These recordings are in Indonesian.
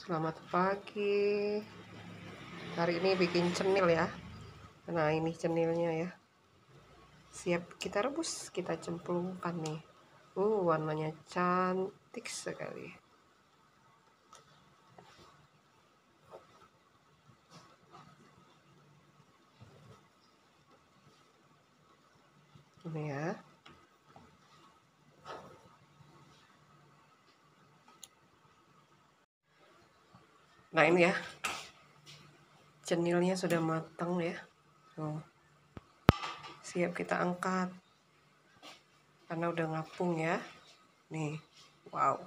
Selamat pagi. Hari ini bikin cenil ya. Nah, ini cenilnya ya. Siap kita rebus, kita cemplungkan nih. Uh, warnanya cantik sekali. Ini ya. Nah ini ya, cenilnya sudah matang ya. Tuh. Siap kita angkat. Karena udah ngapung ya. Nih, wow.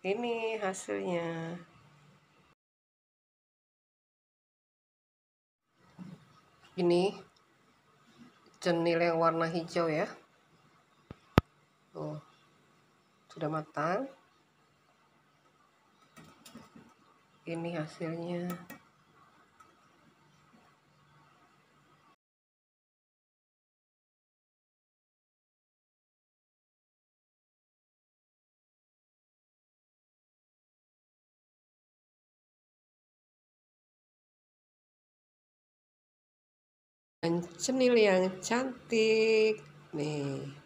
Ini hasilnya. Ini cenil yang warna hijau ya. Tuh sudah matang. Ini hasilnya. Dan cenil yang cantik. Nih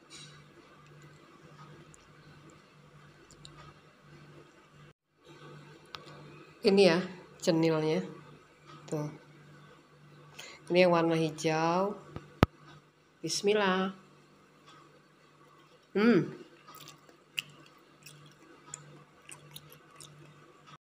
ini ya cenilnya tuh. Ini yang warna hijau. Bismillah. Hmm